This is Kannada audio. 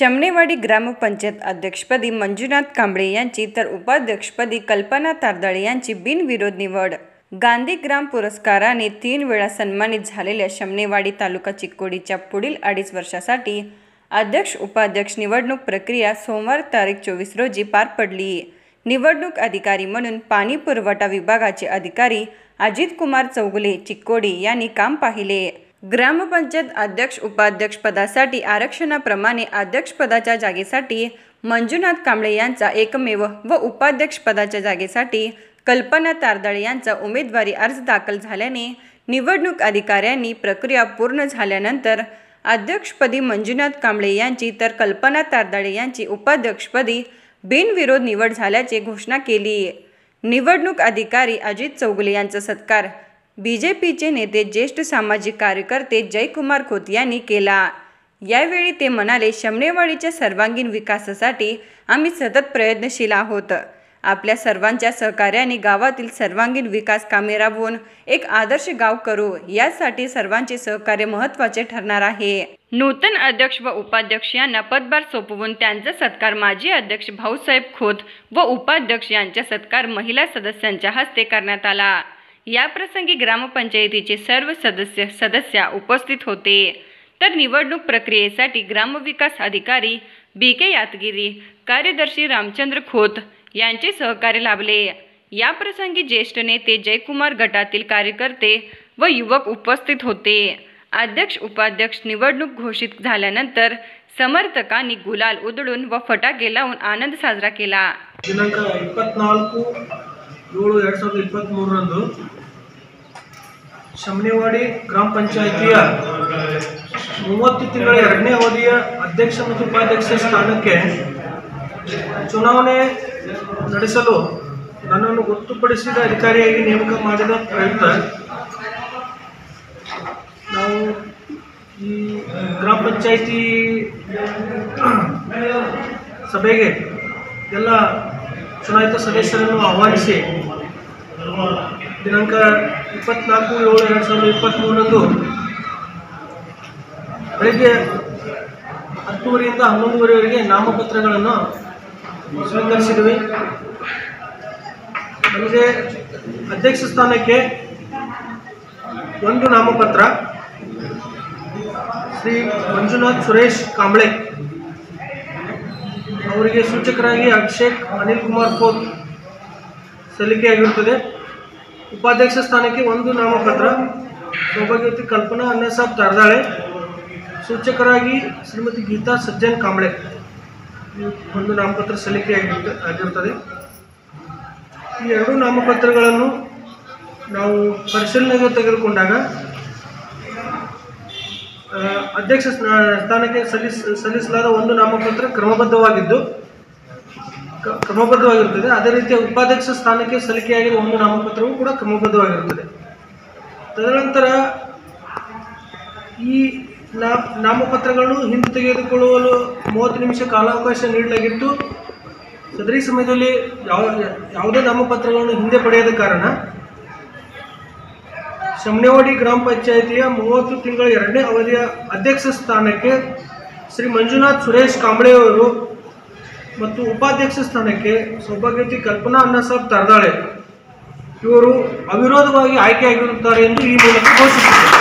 शमनेवाडी ग्रामपंचायत अध्यक्षपदी मंजुनाथ कांबळे यांची तर उपाध्यक्षपदी कल्पना तारदळे यांची बिनविरोध निवड. गांधी ग्राम पुरस्काराने तीन वेळा सन्मानित झालेल्या शमनेवाडी तालुका चिक्कोडीच्या पुढील अडीच वर्षासाठी अध्यक्ष उपाध्यक्ष निवडणूक प्रक्रिया सोमवार तारीख चोवीस रोजी पार पडली. निवडणूक अधिकारी म्हणून पाणी पुरवठा विभागाचे अधिकारी अजित कुमार चौगुले चिक्कोडी यांनी काम पाहिले. ग्रामपंचायत अध्यक्ष उपाध्यक्षपदासाठी आरक्षणाप्रमाणे अध्यक्षपदाच्या जागेसाठी मंजुनाथ कांबळे यांचा एकमेव व उपाध्यक्षपदाच्या जागेसाठी कल्पना तारदाळे यांचा उमेदवारी अर्ज दाखल झाल्याने निवडणूक अधिकाऱ्यांनी प्रक्रिया पूर्ण झाल्यानंतर अध्यक्षपदी मंजुनाथ कांबळे यांची तर कल्पना तारदाळे यांची उपाध्यक्षपदी बिनविरोध निवड झाल्याची घोषणा केली निवडणूक अधिकारी अजित चौगुले यांचा सत्कार बी जे पीचे नेते ज्येष्ठ सामाजिक कार्यकर्ते जयकुमार खोत यांनी केला. यावेळी ते म्हणाले शमनेवाडीच्या सर्वांगीण विकासासाठी आम्ही सतत प्रयत्नशील आहोत. आपल्या सर्वांच्या सहकार्याने गावातील सर्वांगीण विकास कामे राबवून एक आदर्श गाव करू. यासाठी सर्वांचे सहकार्य महत्त्वाचे ठरणार आहे. नूतन अध्यक्ष व उपाध्यक्ष यांना पदभार सोपवून त्यांचा सत्कार माजी अध्यक्ष भाऊसाहेब खोत व उपाध्यक्ष यांचा सत्कार महिला सदस्यांच्या हस्ते करण्यात आला. याप्रसंगी ग्रामपंचायतीचे सर्व सदस्य सदस्या उपस्थित होते तर निवडणूक प्रक्रियेसाठी ग्रामविकास अधिकारी बी के यादगिरी कार्यदर्शी रामचंद्र खोत यांचे सहकार्य लाभले याप्रसंगी ज्येष्ठ नेते जयकुमार गटातील कार्यकर्ते व युवक उपस्थित होते अध्यक्ष उपाध्यक्ष निवडणूक घोषित झाल्यानंतर समर्थकांनी गुलाल उधळून व फटाके लावून आनंद साजरा केला ದಿನಾಂಕ ಇಪ್ಪತ್ನಾಲ್ಕು ಏಳು ಎರಡು ಸಾವಿರದ ಇಪ್ಪತ್ತ್ಮೂರರಂದು ಶಮನೇವಾಡಿ ಗ್ರಾಮ ಪಂಚಾಯಿತಿಯ ಮೂವತ್ತು ತಿಂಗಳ ಎರಡನೇ ಅವಧಿಯ ಅಧ್ಯಕ್ಷ ಮತ್ತು ಉಪಾಧ್ಯಕ್ಷ ಸ್ಥಾನಕ್ಕೆ ಚುನಾವಣೆ ನಡೆಸಲು ನನ್ನನ್ನು ಗೊತ್ತುಪಡಿಸಿದ ಅಧಿಕಾರಿಯಾಗಿ ನೇಮಕ ಮಾಡಿದ ಪ್ರಯುಕ್ತ ನಾವು ಈ ಗ್ರಾಮ ಪಂಚಾಯಿತಿ ಸಭೆಗೆ ಎಲ್ಲ ಚುನಾಯಿತ ಸದಸ್ಯರನ್ನು ಆಹ್ವಾನಿಸಿ ದಿನಾಂಕ ಇಪ್ಪತ್ನಾಲ್ಕು ಏಳು ಎರಡು ಸಾವಿರದ ಇಪ್ಪತ್ತ್ಮೂರರಂದು ಬೆಳಗ್ಗೆ ಹತ್ತುವರೆಯಿಂದ ಹನ್ನೊಂದುವರೆವರೆಗೆ ನಾಮಪತ್ರಗಳನ್ನು ಸ್ವೀಕರಿಸಿದ್ವಿ. ನಮಗೆ ಅಧ್ಯಕ್ಷ ಸ್ಥಾನಕ್ಕೆ ಒಂದು ನಾಮಪತ್ರ ಶ್ರೀ ಮಂಜುನಾಥ್ ಸುರೇಶ್ ಕಾಂಬ್ಳೆ. ಅವರಿಗೆ ಸೂಚಕರಾಗಿ ಅಭಿಷೇಕ್ ಅನಿಲ್ ಕುಮಾರ್ ಪೋತ್ ಸಲ್ಲಿಕೆಯಾಗಿರುತ್ತದೆ. ಉಪಾಧ್ಯಕ್ಷ ಸ್ಥಾನಕ್ಕೆ ಒಂದು ನಾಮಪತ್ರ. ಸೌಭಾಗ್ಯವತಿ ಕಲ್ಪನಾ ಅನ್ನಸಾಬ್ ತರದಾಳೆ ಸೂಚಕರಾಗಿ ಶ್ರೀಮತಿ ಗೀತಾ ಸಜ್ಜನ್ ಕಾಂಬ್ಳೆ. ಒಂದು ನಾಮಪತ್ರ ಸಲ್ಲಿಕೆಯಾಗಿರುತ್ತೆ ಆಗಿರುತ್ತದೆ ಈ ಎರಡು ನಾಮಪತ್ರಗಳನ್ನು ನಾವು ಪರಿಶೀಲನೆಗೆ ತೆಗೆದುಕೊಂಡಾಗ ಅಧ್ಯಕ್ಷ ಸ್ಥಾನಕ್ಕೆ ಸಲ್ಲಿಸ, ಸಲ್ಲಿಸಲಾದ ಒಂದು ನಾಮಪತ್ರ ಕ್ರಮಬದ್ಧವಾಗಿದ್ದು ಕ್ರಮಬದ್ಧವಾಗಿರುತ್ತದೆ. ಅದೇ ರೀತಿ ಉಪಾಧ್ಯಕ್ಷ ಸ್ಥಾನಕ್ಕೆ ಸಲ್ಲಿಕೆಯಾಗಿರುವ ಒಂದು ನಾಮಪತ್ರವು ಕೂಡ ಕ್ರಮಬದ್ಧವಾಗಿರುತ್ತದೆ. ತದನಂತರ ಈ ನಾಮಪತ್ರಗಳನ್ನು ಹಿಂದೆ ತೆಗೆದುಕೊಳ್ಳಲು ಮೂವತ್ತು ನಿಮಿಷ ಕಾಲಾವಕಾಶ ನೀಡಲಾಗಿತ್ತು. ಸದರಿ ಸಮಯದಲ್ಲಿ ಯಾವ ಯಾವುದೇ ನಾಮಪತ್ರಗಳನ್ನು ಹಿಂದೆ ಪಡೆಯದ ಕಾರಣ ಶಮನೇವಾಡಿ ಗ್ರಾಮ ಪಂಚಾಯಿತಿಯ ಮೂವತ್ತು ತಿಂಗಳ ಎರಡನೇ ಅವಧಿಯ ಅಧ್ಯಕ್ಷ ಸ್ಥಾನಕ್ಕೆ ಶ್ರೀ ಮಂಜುನಾಥ್ ಸುರೇಶ್ ಕಾಂಬಳೆಯವರು ಮತ್ತು ಉಪಾಧ್ಯಕ್ಷ ಸ್ಥಾನಕ್ಕೆ ಸೌಭಾಗ್ಯತಿ ಕಲ್ಪನಾ ಅನ್ನಸಾಬ್ ತರದಾಳೆ. ಇವರು ಅವಿರೋಧವಾಗಿ ಆಯ್ಕೆಯಾಗಿರುತ್ತಾರೆ ಎಂದು ಈ ಮೂಲಕ ಘೋಷಿಸಿದರು